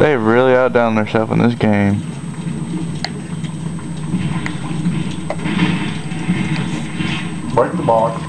They really outdone themselves in this game. Break the box.